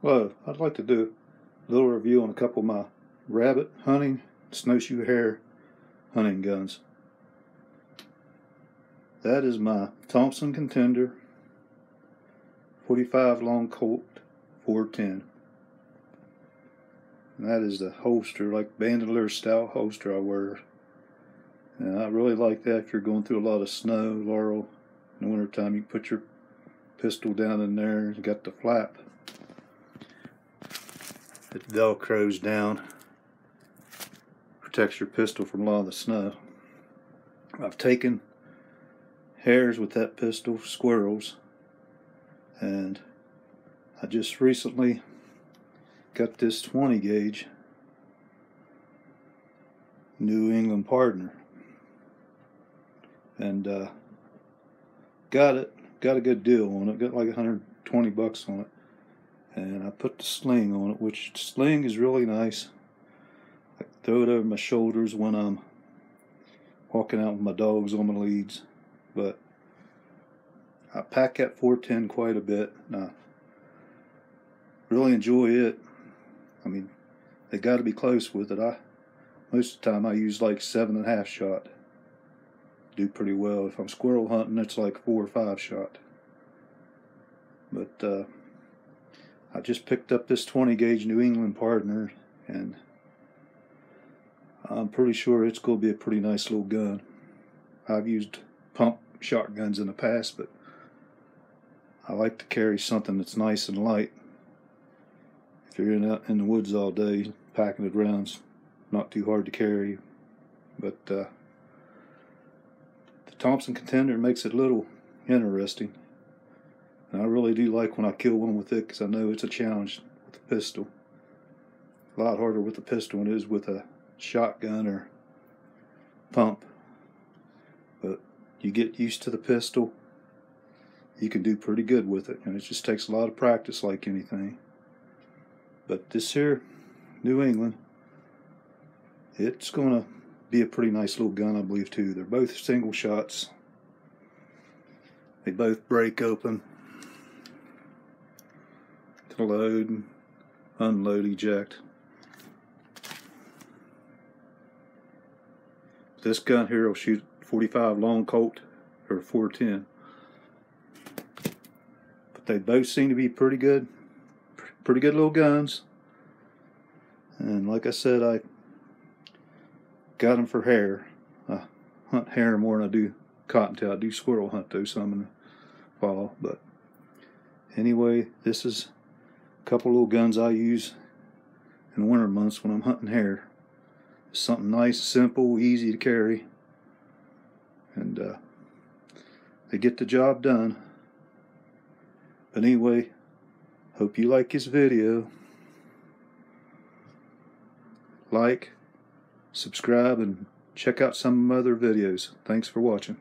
Well, I'd like to do a little review on a couple of my rabbit hunting, snowshoe hare hunting guns. That is my Thompson Contender 45 long Colt 410. And that is the holster, like bandolier style holster I wear. And I really like that if you're going through a lot of snow, laurel. In the wintertime, you put your pistol down in there. You got the flap. It velcros down. Protects your pistol from a lot of the snow. I've taken hares with that pistol, squirrels, and I just recently got this 20 gauge New England Pardner and uh, got it got a good deal on it got like 120 bucks on it and I put the sling on it which sling is really nice. I throw it over my shoulders when I'm walking out with my dogs on my leads. But I pack that 410 quite a bit and I really enjoy it. I mean they got to be close with it. I most of the time I use like seven and a half shot. Do pretty well. If I'm squirrel hunting, it's like four or five shot. But uh, I just picked up this 20 gauge New England Pardner, and I'm pretty sure it's going to be a pretty nice little gun. I've used pump shotguns in the past, but I like to carry something that's nice and light. If you're in, in the woods all day, packing the around's not too hard to carry. But uh, Thompson contender makes it a little interesting. And I really do like when I kill one with it because I know it's a challenge with a pistol. A lot harder with a pistol than it is with a shotgun or pump. But you get used to the pistol, you can do pretty good with it. And it just takes a lot of practice like anything. But this here, New England, it's going to be a pretty nice little gun, I believe, too. They're both single shots. They both break open load unload eject. This gun here will shoot 45 long Colt or 410. But they both seem to be pretty good, pretty good little guns. And like I said, I got them for hare. I hunt hare more than I do cottontail. I do squirrel hunt though some in the fall. But anyway, this is couple little guns I use in the winter months when I'm hunting hare. something nice, simple, easy to carry. And uh, they get the job done. But anyway, hope you like this video. Like, subscribe, and check out some other videos. Thanks for watching.